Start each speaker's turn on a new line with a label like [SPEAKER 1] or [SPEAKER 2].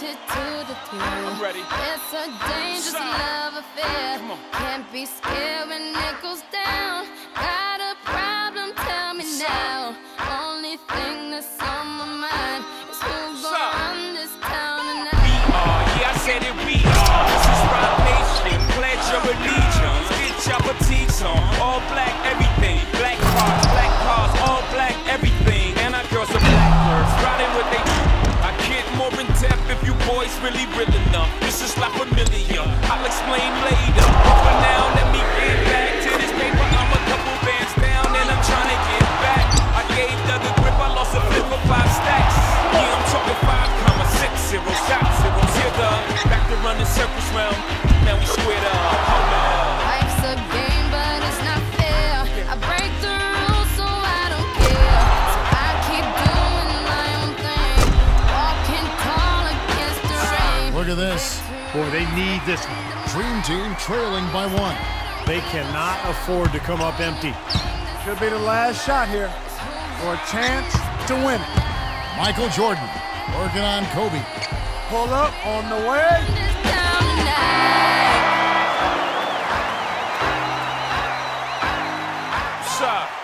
[SPEAKER 1] to the thrill.
[SPEAKER 2] I'm ready.
[SPEAKER 1] It's a dangerous love affair. Can't be scared when it goes down. Got a problem? Tell me now. Only thing that's on my mind is who's gonna run this town
[SPEAKER 2] We are, yeah, I said it, we are. Really real enough. This is like familiar. I'll explain later. But for now, let me get back to this paper. I'm a couple bands down and I'm trying to get back. I gave Doug a grip, I lost a flip for five stacks. Yeah, I'm talking five comma six zero shot zero zero. Back to running circles round. Now we squared up. Hold up.
[SPEAKER 1] Life's a
[SPEAKER 3] Look at this.
[SPEAKER 4] Boy, they need this one.
[SPEAKER 3] Dream Team trailing by one.
[SPEAKER 4] They cannot afford to come up empty.
[SPEAKER 5] Should be the last shot here or a chance to win it.
[SPEAKER 3] Michael Jordan working on Kobe.
[SPEAKER 5] Pull up on the way. Shot.